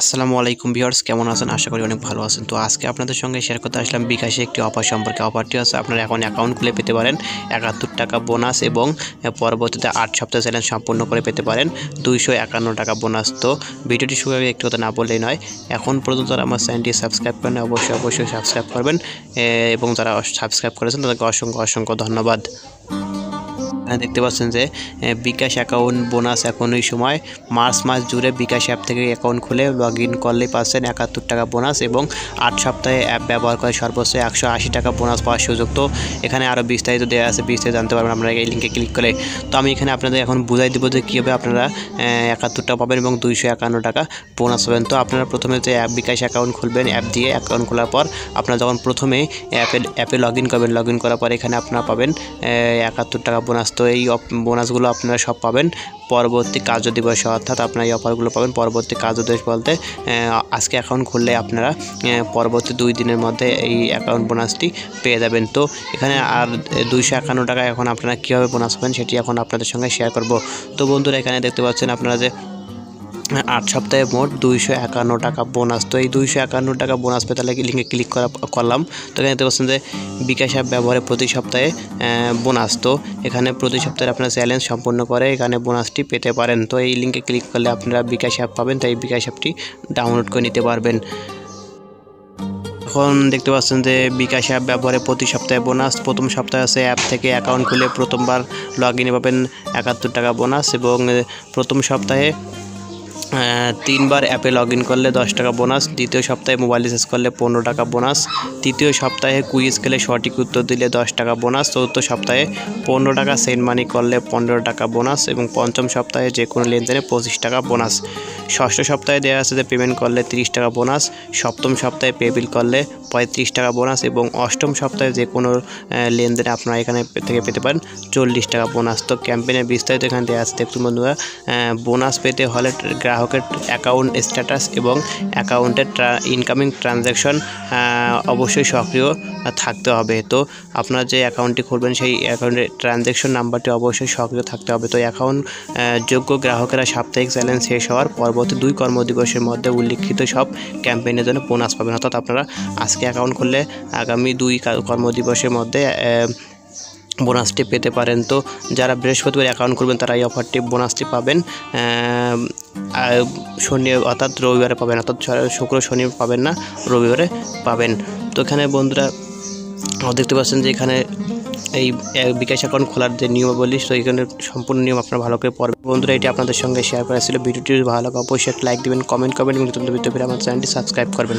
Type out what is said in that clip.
আসসালামু আলাইকুম ভিউয়ার্স, কেমন আছেন? আশা করি অনেক ভালো আছেন। তো আজকে আপনাদের সঙ্গে শেয়ার করতে আসলাম বিকাশে একটি অফার সম্পর্কে। অফারটি হচ্ছে আপনারা এখন অ্যাকাউন্ট খুলে পেতে পারেন। একাত্তর টাকা বোনাস এবং পরবর্তীতে আট সপ্তাহ চ্যালেঞ্জ সম্পূর্ণ করে পেতে পারেন। দুইশো একান্ন টাকা বোনাস তো ভিডিওটি শুরু আগে একটু কথা না বললেই নয়, এখন পর্যন্ত যারা আমার চ্যানেলটি সাবস্ক্রাইব করেন অবশ্যই অবশ্যই সাবস্ক্রাইব করবেন। এবং যারা সাবস্ক্রাইব করেছেন, তাদেরকে অসংখ্য অসংখ্য ধন্যবাদ। দেখতে পাচ্ছেন যে বিকাশ অ্যাকাউন্ট বোনাস এখন ওই সময় মার্চ মাস জুড়ে বিকাশ অ্যাপ থেকে অ্যাকাউন্ট খুলে লগ ইন করলেই পাচ্ছেন একাত্তর টাকা বোনাস এবং আট সপ্তাহে অ্যাপ ব্যবহার করে সর্বোচ্চ একশো আশি টাকা বোনাস পাওয়ার সুযোগ। তো এখানে আরও বিস্তারিত দেওয়া আছে, বিস্তারিত জানতে পারবেন আপনারা এই লিঙ্কে ক্লিক করে। তো আমি এখানে আপনাদের এখন বুঝাই দেবো যে কীভাবে আপনারা একাত্তর টাকা পাবেন এবং দুইশো একান্ন টাকা বোনাস পাবেন। তো আপনারা প্রথমে যে অ্যাপ বিকাশ অ্যাকাউন্ট খুলবেন অ্যাপ দিয়ে অ্যাকাউন্ট খোলার পর আপনারা যখন প্রথমে অ্যাপে অ্যাপে লগ ইন করবেন লগ ইন করার পর এখানে আপনারা পাবেন একাত্তর টাকা বোনাস তো এই বোনাসগুলো আপনারা সব পাবেন। পরবর্তী কার্য দিবসে অর্থাৎ আপনারা এই অফারগুলো পাবেন। পরবর্তী কার্য দিবস বলতে আজকে অ্যাকাউন্ট খুললে আপনারা পরবর্তী দুই দিনের মধ্যে এই অ্যাকাউন্ট বোনাসটি পেয়ে যাবেন। তো এখানে আর দুইশো একান্ন টাকা এখন আপনারা কীভাবে বোনাস পাবেন সেটি এখন আপনাদের সঙ্গে শেয়ার করব। তো বন্ধুরা, এখানে দেখতে পাচ্ছেন আপনারা যে আট সপ্তাহে মোট দুইশো একান্ন টাকা বোনাস তো এই দুইশো একান্ন টাকা বোনাস পেতে লাগে লিঙ্কে ক্লিক করা করলাম। তো এখানে দেখতে পাচ্ছেন যে বিকাশ অ্যাপ ব্যবহারে প্রতি সপ্তাহে বোনাস তো এখানে প্রতি সপ্তাহে আপনার চ্যালেঞ্জ সম্পূর্ণ করে এখানে বোনাসটি পেতে পারেন। তো এই লিঙ্কে ক্লিক করলে আপনারা বিকাশ অ্যাপ পাবেন, তাই বিকাশ অ্যাপটি ডাউনলোড করে নিতে পারবেন। এখন দেখতে পাচ্ছেন যে বিকাশ অ্যাপ ব্যবহারে প্রতি সপ্তাহে বোনাস প্রথম সপ্তাহে আছে অ্যাপ থেকে অ্যাকাউন্ট খুলে প্রথমবার লগ ইনে পাবেন একাত্তর টাকা বোনাস এবং প্রথম সপ্তাহে তিনবার অ্যাপে লগ ইন করলে দশ টাকা বোনাস, দ্বিতীয় সপ্তাহে মোবাইল রিচার্জ করলে পনেরো টাকা বোনাস, তৃতীয় সপ্তাহে কুইজ খেলে সঠিক উত্তর দিলে দশ টাকা বোনাস, চতুর্থ সপ্তাহে পনেরো টাকা সেন্ট মানি করলে পনেরো টাকা বোনাস এবং পঞ্চম সপ্তাহে যে কোনো লেনদেনে পঁচিশ টাকা বোনাস। ষষ্ঠ সপ্তাহে দেওয়া আছে যে পেমেন্ট করলে তিরিশ টাকা বোনাস সপ্তম সপ্তাহে পে বিল করলে পঁয়ত্রিশ টাকা বোনাস এবং অষ্টম সপ্তাহে যে কোনো লেনদেন আপনারা এখানে থেকে পেতে পারেন, চল্লিশ টাকা বোনাস তো ক্যাম্পেইনের বিস্তারিত এখানে দেওয়া আছে, দেখুন বন্ধুরা বোনাস পেতে হলে গ্রাহকের অ্যাকাউন্ট স্ট্যাটাস এবং অ্যাকাউন্টের ইনকামিং ট্রানজ্যাকশন অবশ্যই সক্রিয় থাকতে হবে। তো আপনার যে অ্যাকাউন্টটি খুলবেন, সেই অ্যাকাউন্টের ট্রানজ্যাকশন নাম্বারটি অবশ্যই সক্রিয় থাকতে হবে। তো অ্যাকাউন্ট যোগ্য গ্রাহকেরা সাপ্তাহিক চ্যালেঞ্জ শেষ হওয়ার পরবর্তী দুই কর্মদিবসের মধ্যে উল্লিখিত সব ক্যাম্পেইনের জন্য বোনাস পাবেন। অর্থাৎ আপনারা আজকে অ্যাকাউন্ট খুললে আগামী দুই কর্মদিবসের মধ্যে বোনাসটি পেতে পারেন। তো যারা বৃহস্পতিবার অ্যাকাউন্ট করবেন তারা এই অফারটি বোনাসটি পাবেন। শনি, অর্থাৎ রবিবারে পাবেন। অর্থাৎ শুক্র, শনি পাবেন না, রবিবারে পাবেন। তো এখানে বন্ধুরা, দেখতে পাচ্ছেন যে এখানে এই বিকাশ অ্যাকাউন্ট খোলার যে নিয়মাবলী তো এখানে সম্পূর্ণ নিয়ম আপনারা ভালো করে পড়বেন। বন্ধুরা, এটি আপনাদের সঙ্গে শেয়ার করা ছিল। ভিডিওটি ভালো লাগে, অবশ্যই লাইক দিবেন কমেন্ট করবেন, এবং নতুন ভিডিও পেলে আমার চ্যানেলটি সাবস্ক্রাইব করবেন।